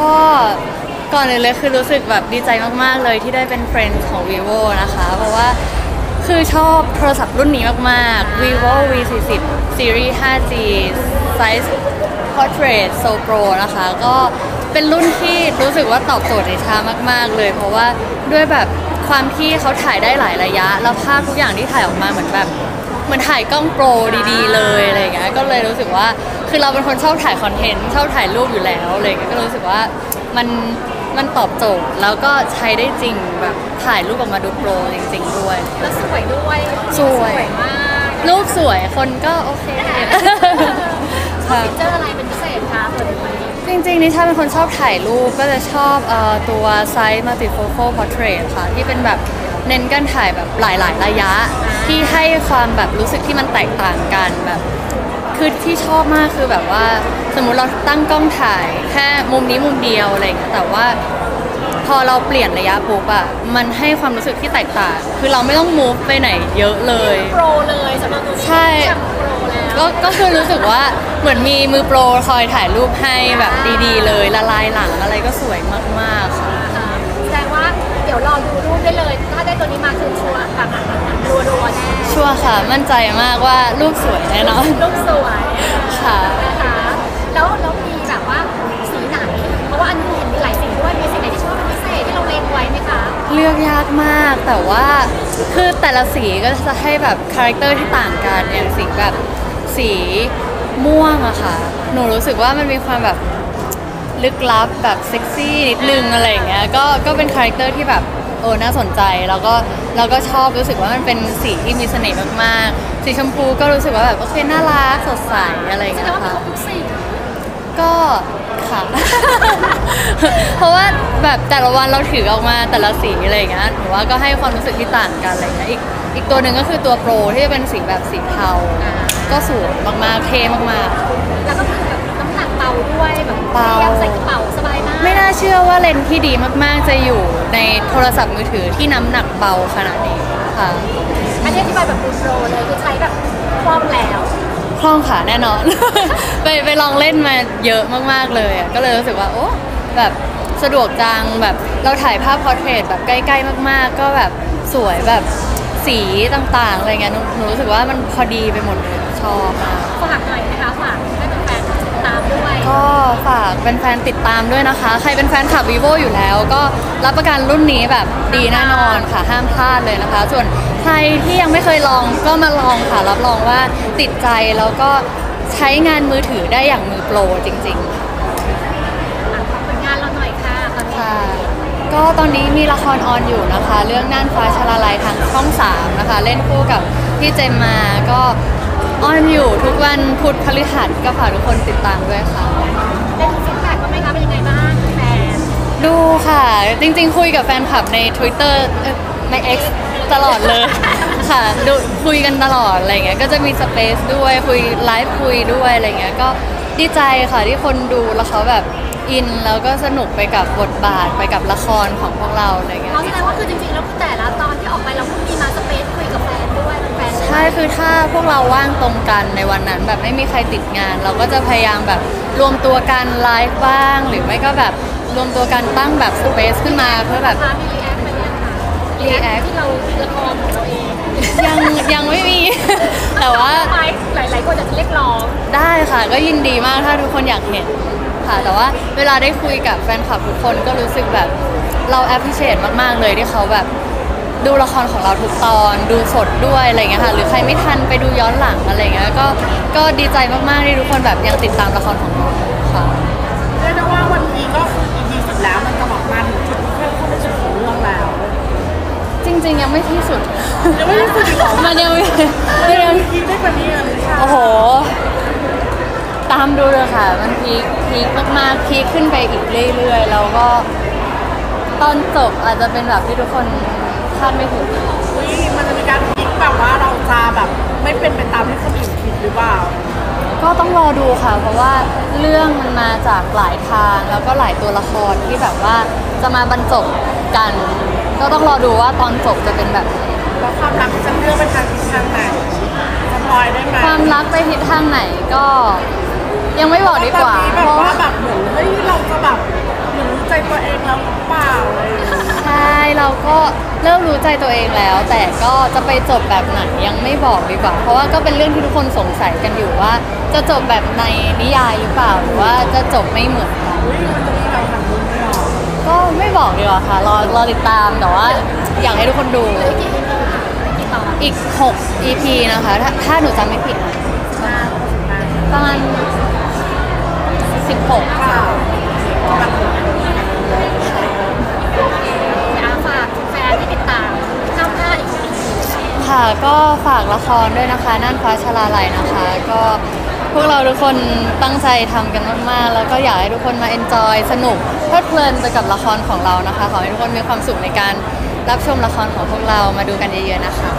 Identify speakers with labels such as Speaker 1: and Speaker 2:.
Speaker 1: ก็ก่อนอื่นเลยคือรู้สึกแบบดีใจมากๆเลยที่ได้เป็นเฟรนด์ของ vivo นะคะ เพราะว่าคือชอบโทรศัพท์รุ่นนี้มากๆ vivo v 4 0 series 5G size portrait so pro นะคะ ก็เป็นรุ่นที่รู้สึกว่าตอบโจทย์ในชามาก ๆ เลย เพราะว่าด้วยแบบความที่เขาถ่ายได้หลายระยะ แล้วภาพทุกอย่างที่ถ่ายออกมาเหมือนแบบเหมือนถ่ายกล้องโปรดี ๆ เลยอะไรอย่างเงี้ยก็เลยรู้สึกว่า คือเราเป็นคนชอบถ่ายคอนเทนต์ชอบถ่ายรูปอยู่แล้วอะไรอย่างเงี้ยก็รู้สึกว่ามันมันตอบโจทย์แล้วก็ใช้ได้จริงแบบถ่ายรูปออกมาดู pro จริง ๆ ด้วย
Speaker 2: แล้วสวยด้วย
Speaker 1: สวย
Speaker 2: มาก
Speaker 1: รูปสวยคนก็โอเค
Speaker 2: ชอบฟีเจอร์อะไรเป็นพิเศษคะเปิดไหม
Speaker 1: จริงๆณิชาเป็นคนชอบถ่ายรูปก็จะชอบเอ่อตัว ZEISS multifocal portrait ค่ะ ที่เป็นแบบเน้นการถ่ายแบบหลายๆ ระยะ ที่ให้ความแบบรู้สึกที่มันแตกต่างกันแบบ คือที่ชอบมากคือแบบว่า สมมุติเราตั้งกล้องถ่ายแค่มุมนี้มุมเดียวอะไรอย่างเงี้ยแต่ว่าพอเราเปลี่ยนระยะปุ๊บอะมันให้ความรู้สึกที่แตกต่าง คือเราไม่ต้อง move ไปไหนเยอะเลย
Speaker 2: โปรเลยสำหรับตัวนี้
Speaker 1: ใช่
Speaker 2: แบบโปรแล้ว
Speaker 1: ก็ก็คือรู้สึกว่าเหมือนมีมือโปรคอยถ่ายรูปให้แบบดีๆ เลยละลายหลังอะไรก็สวยมากๆค่ะ
Speaker 2: ค่ะแสดงว่าเดี๋ยวรอดูรูปได้เลย ถ้าได้ตัวนี้มาคือชัวร์แบบรัวรัวๆแน่
Speaker 1: ชัวร์ ค่ะ มั่นใจมากว่ารูปสวยแน่นอน
Speaker 2: รูปสวย
Speaker 1: ค่ะ
Speaker 2: นะคะแล้วแล้วมีแบบว่าสีไหนเพราะว่าอันนี้เห็นมีหลายสีด้วยมีสีไหนที่ชอบเป็นพิเศษที่เราเล็งไว้ไหมคะ
Speaker 1: เลือกยากมากแต่ว่าคือแต่ละสีก็จะให้แบบคาแรคเตอร์ที่ต่างกันอย่างสีแบบสีม่วงอะค่ะ หนูรู้สึกว่ามันมีความแบบลึกลับแบบเซ็กซี่นิดนึงอะไรอย่างเงี้ยก็ก็เป็นคาแรคเตอร์ที่แบบ โอ้น่าสนใจแล้วก็แล้วก็ชอบรู้สึกว่ามันเป็นสีที่มีเสน่ห์มากๆ สีชมพูก็รู้สึกว่าแบบโอเคน่ารักสดใสอะไรอย่าง
Speaker 2: แส
Speaker 1: เงี้ย แส
Speaker 2: ดงว่าเป็น
Speaker 1: ค่ะ
Speaker 2: ครบทุกสี
Speaker 1: ก็ค่ะ เพราะว่าแบบแต่ละวันเราถือออกมาแต่ละสีอะไรอย่างเงี้ยหนูว่าก็ให้ความรู้สึกที่ต่างกันอะไรเงี้ยอีกอีกตัวหนึ่งก็คือตัว Pro ที่จะเป็นสีแบบสีเทา ก็สวยมากๆเท่มาก
Speaker 2: แล้วก็คือแบบน้ำหนัก เบาด้วยแบบ
Speaker 1: เบา
Speaker 2: รียบใส่กระเป๋าสบายมาก
Speaker 1: ๆไม่น่าเชื่อว่าเลนส์ที่ดีมากๆ จะอยู่ในโทรศัพท์มือถือที่น้ำหนักเบาขนาดนี้ค่ะ
Speaker 2: อันนี้อธิบายแบบ pro เลยคือใช้แบบคล่องแล้ว
Speaker 1: คล่องค่ะแน่นอน ไปไปลองเล่นมาเยอะมากๆเลยอะก็เลยรู้สึกว่าโอ้แบบสะดวกจังแบบเราถ่ายภาพ portrait แบบใกล้ๆมากๆ ก็แบบสวยแบบสีต่างๆอะไรเงี้ยหนูหนูรู้สึกว่ามันพอดีไปหมดเลยชอบมาก
Speaker 2: ฝากหน่อยนะคะฝากให้
Speaker 1: ฝากเป็นแฟนๆติดตามด้วยนะคะ ใครเป็นแฟนคลับ vivo อยู่แล้ว ก็รับประกันรุ่นนี้แบบดีแน่นอนค่ะห้ามพลาดเลยนะคะ ส่วนใครที่ยังไม่เคยลองก็มาลองค่ะรับรองว่าติดใจแล้วก็ใช้งานมือถือได้อย่างมือโปรจริงๆ
Speaker 2: อะฝากผลงานเราหน่อยค่ะตอนนี้
Speaker 1: ค่ะก็ตอนนี้มีละคร on อยู่นะคะ เรื่องน่านฟ้าชลาลัยทางช่อง3นะคะ เล่นคู่กับพี่เจมส์ มาร์ ก็ on อยู่ทุกวันพุธพฤหัสก็ฝากทุกคนติดตามด้วยค่ะ
Speaker 2: ได้ดู feedback บ้างไหมคะเป็นยังไงบ้างแฟน
Speaker 1: ดูค่ะ จริงๆ คุยกับแฟนคลับใน Twitter เอ่อใน X ตลอดเลย ค่ะดูคุยกันตลอดอะไรเงี้ยก็จะมี space ด้วยคุยไลฟ์คุยด้วยอะไรเงี้ยก็ดีใจค่ะที่คนดูแล้วเขาแบบ in แล้วก็สนุกไปกับบทบาทไปกับละครของพวกเราอะไรเงี้ย
Speaker 2: เราแสดงว่าคือจริงๆแล้วคือแต่ละตอนที่ออกไปเราก็มีมา space คุยกับแฟนด้วยเป็นแฟน
Speaker 1: ใช่คือถ้าพวกเราว่างตรงกันในวันนั้น แบบไม่มีใครติดงาน เราก็จะพยายามแบบรวมตัวกันไลฟ์บ้าง หรือไม่ก็แบบรวมตัวกันตั้งแบบ space ขึ้นมาเพื่อแบบ
Speaker 2: พามี react ไหมเนี่ยค่ะ
Speaker 1: react
Speaker 2: ที่เราละครของเราเอง
Speaker 1: ยังยังไม่มี แต่ว่า
Speaker 2: ไปหลายๆคนจะเรียกร้อง
Speaker 1: ได้ค่ะก็ยินดีมากถ้าทุกคนอยากเห็นค่ะ แต่ว่าเวลาได้คุยกับแฟนคลับทุกคนก็รู้สึกแบบเรา appreciate มาก ๆ เลยที่เขาแบบ ดูละครของเราทุกตอน ดูสดด้วยอะไรเงี้ยค่ะหรือใครไม่ทันไปดูย้อนหลังอะไรเงี้ยก็ก็ดีใจมากๆที่ทุกคนแบบยังติดตามละครของเราค่ะ
Speaker 3: เรียกได้ว่าวันนี้ก็คือ EP สุดแล้วมันจะบอกมาถึงจุดที่เข้มข้นที่สุดของเรื่องแล้ว
Speaker 1: จริง ๆ ยังไม่ที่สุด
Speaker 3: ยังไม่ได้สุดอีกเหรอ
Speaker 1: มันยังไม่
Speaker 3: มัน
Speaker 1: ยัง
Speaker 3: มีคิดได้กว่านี้เลยค่ะ
Speaker 1: โอ้โห ตามดูเลยค่ะ มันพีคพีคมากๆพีคขึ้นไปอีกเรื่อยๆ แล้วก็ ตอนจบอาจจะเป็นแบบที่ทุกคน คาดไม่ถึง
Speaker 3: อุ้ยมันจะมีการพลิกแบบว่าเราจะแบบ ไม่เป็นไปตามที่คนอื่นคิดหรือเปล่า
Speaker 1: ก็ต้องรอดูค่ะ เพราะว่าเรื่องมันมาจากหลายทางแล้วก็หลายตัวละครที่แบบว่าจะมาบรรจบกัน ก็ต้องรอดูว่าตอนจบจะเป็นแบบไหน
Speaker 3: แล้วความรักจะเลือกไปทางทิศทางไหนสปอยได้ไหม
Speaker 1: ความรักไปทิศทางไหนก็ ยังไม่บอกดีกว่า
Speaker 3: แบบนี้
Speaker 1: เพ
Speaker 3: แบบ
Speaker 1: ราะ
Speaker 3: ว่า
Speaker 1: ว่า
Speaker 3: แบบเหมือนเฮ้ยเรา เริ่
Speaker 1: มรู้ใจตัวเองแล้ว แต่ก็จะไปจบแบบไหนยังไม่บอกดีกว่า เพราะว่าก็เป็นเรื่องที่ทุกคนสงสัยกันอยู่ว่า จะจบแบบในนิยายหรือเปล่าหรือว่าจะจบไม่เหมือนกันก็ไม่บอกดีกว่าค่ะรอรอติดตามแต่ว่าอยากให้ทุกคนดู
Speaker 2: อีกกี่ EP คะกี่ตอน
Speaker 1: อีก6 EP นะคะ ถ้าถ้าหนูจำไม่ผิดนะ
Speaker 3: ห้าหกสิบห้า
Speaker 1: ประมาณ16
Speaker 3: เป
Speaker 1: ก็ฝากละครด้วยนะคะน่านฟ้าชลาลัยนะคะ ก็พวกเราทุกคนตั้งใจทำกันมากๆ แล้วก็อยากให้ทุกคนมาเอนจอยสนุกเพลิดเพลินไปกับละครของเรานะคะ ขอให้ทุกคนมีความสุขในการรับชมละครของพวกเรามาดูกันเยอะๆนะคะ